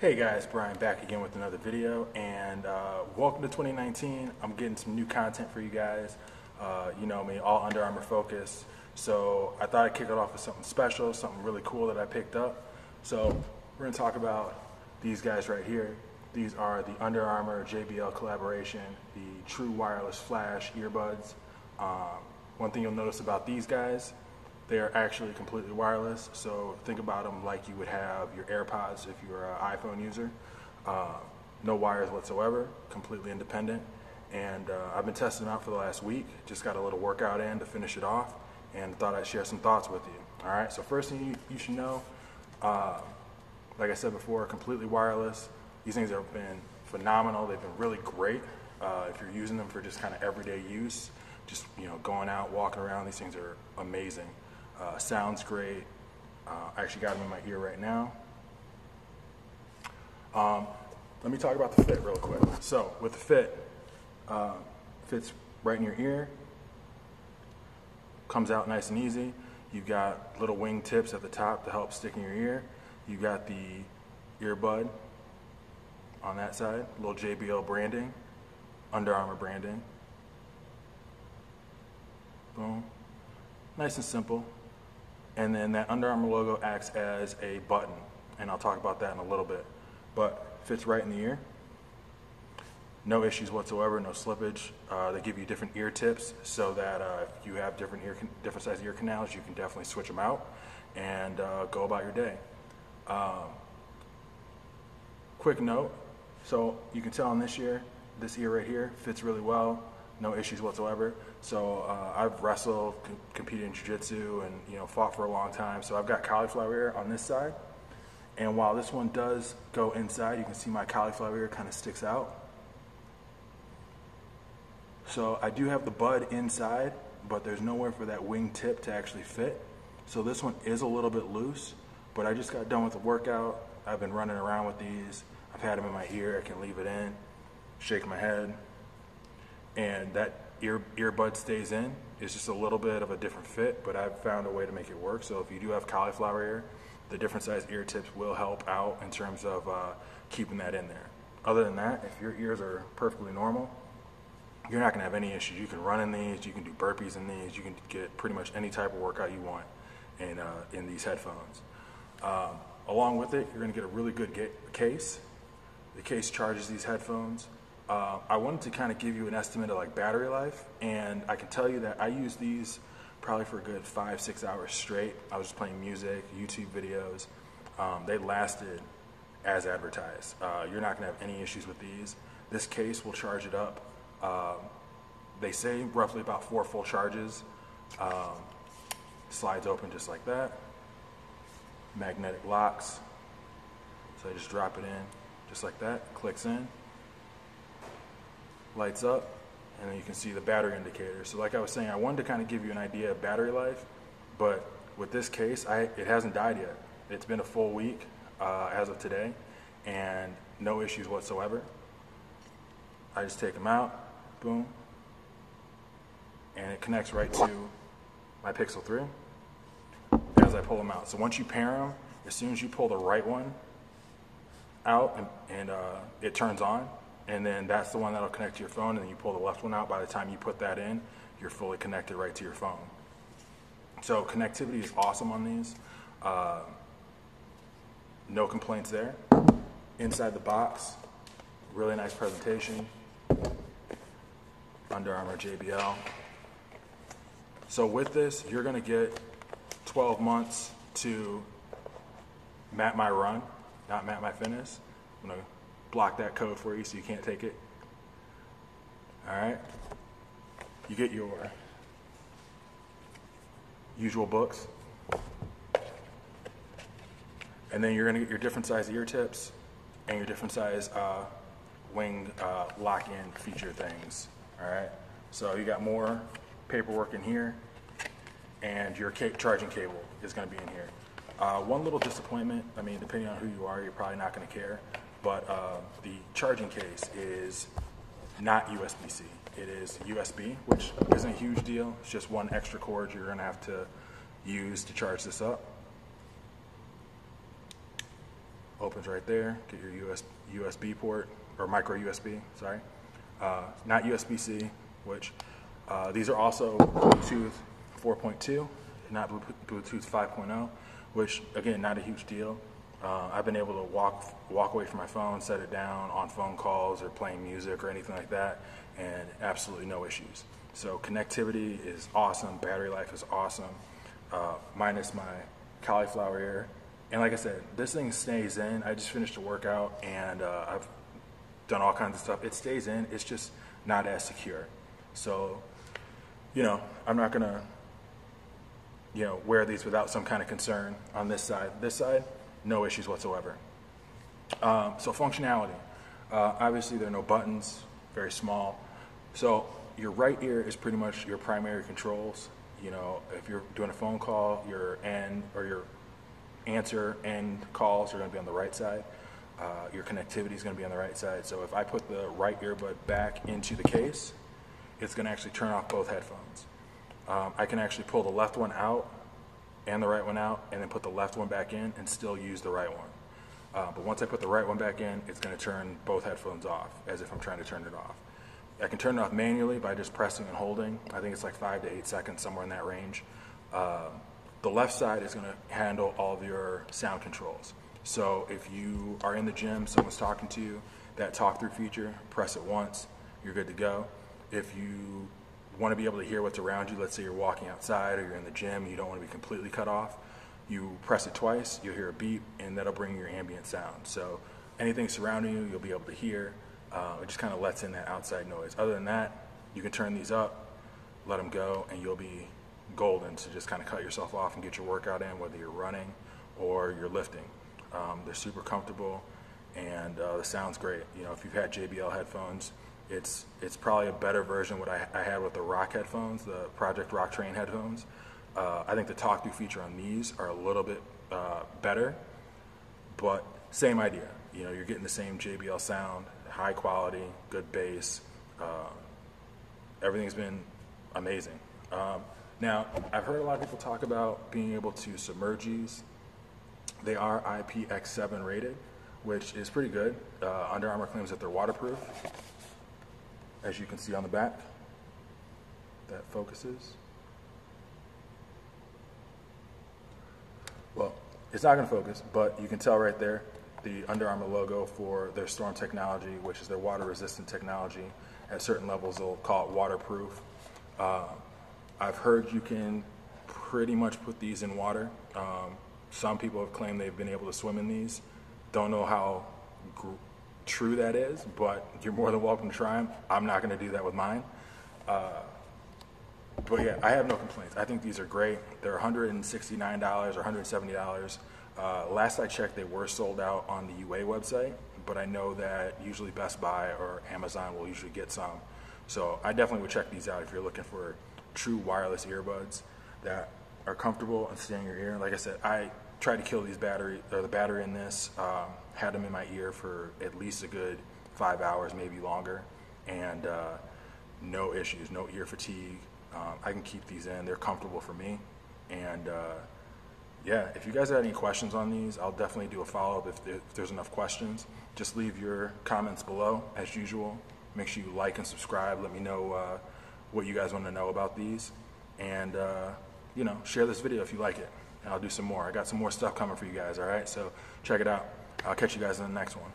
Hey guys, Brian back again with another video, and uh, welcome to 2019. I'm getting some new content for you guys. Uh, you know me, all Under Armour focus. So I thought I'd kick it off with something special, something really cool that I picked up. So we're gonna talk about these guys right here. These are the Under Armour JBL collaboration, the True Wireless Flash earbuds. Um, one thing you'll notice about these guys they are actually completely wireless, so think about them like you would have your AirPods if you're an iPhone user. Uh, no wires whatsoever, completely independent. And uh, I've been testing them out for the last week. Just got a little workout in to finish it off, and thought I'd share some thoughts with you. All right. So first thing you, you should know, uh, like I said before, completely wireless. These things have been phenomenal. They've been really great uh, if you're using them for just kind of everyday use. Just you know, going out, walking around. These things are amazing. Uh, sounds great. Uh, I actually got them in my ear right now. Um, let me talk about the fit real quick. So with the fit, uh, fits right in your ear, comes out nice and easy. You've got little wing tips at the top to help stick in your ear. You've got the earbud on that side, little JBL branding, Under Armour branding. Boom. Nice and simple. And then that Under Armour logo acts as a button, and I'll talk about that in a little bit. But fits right in the ear. No issues whatsoever, no slippage. Uh, they give you different ear tips so that uh, if you have different ear, different size ear canals, you can definitely switch them out and uh, go about your day. Um, quick note, so you can tell on this ear, this ear right here fits really well no issues whatsoever. So uh, I've wrestled, com- competed in jiu-jitsu, and you know fought for a long time. So I've got cauliflower ear on this side, and while this one does go inside, you can see my cauliflower ear kind of sticks out. So I do have the bud inside, but there's nowhere for that wing tip to actually fit. So this one is a little bit loose, but I just got done with the workout. I've been running around with these. I've had them in my ear. I can leave it in, shake my head, and that ear earbud stays in. It's just a little bit of a different fit, but I've found a way to make it work. So if you do have cauliflower ear, the different size ear tips will help out in terms of uh, keeping that in there. Other than that, if your ears are perfectly normal, you're not going to have any issues. You can run in these, you can do burpees in these, you can get pretty much any type of workout you want in, uh, in these headphones. Um, along with it, you're going to get a really good case. The case charges these headphones uh, I wanted to kind of give you an estimate of like battery life, and I can tell you that I use these probably for a good five, six hours straight. I was just playing music, YouTube videos. Um, they lasted as advertised. Uh, you're not going to have any issues with these. This case will charge it up. Um, they say roughly about four full charges. Um, slides open just like that. Magnetic locks. So I just drop it in just like that, clicks in lights up, and you can see the battery indicator. So like I was saying, I wanted to kind of give you an idea of battery life, but with this case, I, it hasn't died yet. It's been a full week uh, as of today, and no issues whatsoever. I just take them out, boom, and it connects right to my Pixel 3 as I pull them out. So once you pair them, as soon as you pull the right one out and, and uh, it turns on, and then that's the one that'll connect to your phone, and then you pull the left one out. By the time you put that in, you're fully connected right to your phone. So connectivity is awesome on these. Uh, no complaints there. Inside the box, really nice presentation. Under Armour JBL. So with this, you're to get 12 months to map my run, not map my fitness. Block that code for you so you can't take it. All right. You get your usual books. And then you're going to get your different size ear tips and your different size uh, wing uh, lock-in feature things. All right. So you got more paperwork in here, and your ca charging cable is going to be in here. Uh, one little disappointment. I mean, depending on who you are, you're probably not going to care but uh, the charging case is not USB-C. It is USB, which isn't a huge deal. It's just one extra cord you're gonna have to use to charge this up. opens right there. Get your US, USB port or micro USB. Sorry, uh, not USB-C. Which uh, these are also Bluetooth 4.2, not Bluetooth 5.0. Which again, not a huge deal. Uh, I've been able to walk walk away from my phone, set it down on phone calls or playing music or anything like that, and absolutely no issues. So connectivity is awesome. Battery life is awesome. Uh, minus my cauliflower ear. And like I said, this thing stays in. I just finished a workout and uh, I've done all kinds of stuff. It stays in. It's just not as secure. So, you know, I'm not gonna, you know, wear these without some kind of concern on this side. This side, no issues whatsoever. Um, so functionality, uh, obviously there are no buttons, very small. So your right ear is pretty much your primary controls. You know, if you're doing a phone call, your end or your answer end calls are going to be on the right side. Uh, your connectivity is going to be on the right side. So if I put the right earbud back into the case, it's going to actually turn off both headphones. Um, I can actually pull the left one out and the right one out and then put the left one back in and still use the right one. Uh, but once I put the right one back in, it's going to turn both headphones off as if I'm trying to turn it off. I can turn it off manually by just pressing and holding. I think it's like five to eight seconds, somewhere in that range. Uh, the left side is going to handle all of your sound controls. So if you are in the gym, someone's talking to you, that talk through feature, press it once, you're good to go. If you want to be able to hear what's around you, let's say you're walking outside or you're in the gym, you don't want to be completely cut off, you press it twice, you'll hear a beep, and that'll bring your ambient sound. So anything surrounding you, you'll be able to hear. Uh, it just kind of lets in that outside noise. Other than that, you can turn these up, let them go, and you'll be golden to just kind of cut yourself off and get your workout in, whether you're running or you're lifting. Um, they're super comfortable, and uh, the sound's great. You know, if you've had JBL headphones, it's it's probably a better version what I, I had with the Rock headphones, the Project Rock Train headphones. Uh, I think the talk through feature on these are a little bit uh, better, but same idea. You know, you're getting the same JBL sound, high quality, good bass. Uh, everything's been amazing. Um, now, I've heard a lot of people talk about being able to submerge these. They are IPX7 rated, which is pretty good. Uh, Under Armour claims that they're waterproof, as you can see on the back. That focuses. Well, it's not going to focus, but you can tell right there the Under Armour logo for their Storm technology, which is their water resistant technology. At certain levels, they'll call it waterproof. Uh, I've heard you can pretty much put these in water. Um, some people have claimed they've been able to swim in these. Don't know how true that is, but you're more than welcome to try them. I'm not going to do that with mine. Uh, but yeah, I have no complaints. I think these are great. They're $169 or $170. Uh, last I checked, they were sold out on the UA website, but I know that usually Best Buy or Amazon will usually get some. So I definitely would check these out if you're looking for true wireless earbuds that are comfortable and stay in your ear. Like I said, I tried to kill these battery or the battery in this. Um, had them in my ear for at least a good five hours, maybe longer, and uh, no issues, no ear fatigue. Um, I can keep these in. They're comfortable for me, and uh, yeah, if you guys have any questions on these, I'll definitely do a follow up if, if there's enough questions. Just leave your comments below as usual. Make sure you like and subscribe. Let me know. Uh, what you guys want to know about these. And, uh, you know, share this video if you like it. And I'll do some more. I got some more stuff coming for you guys, all right? So check it out. I'll catch you guys in the next one.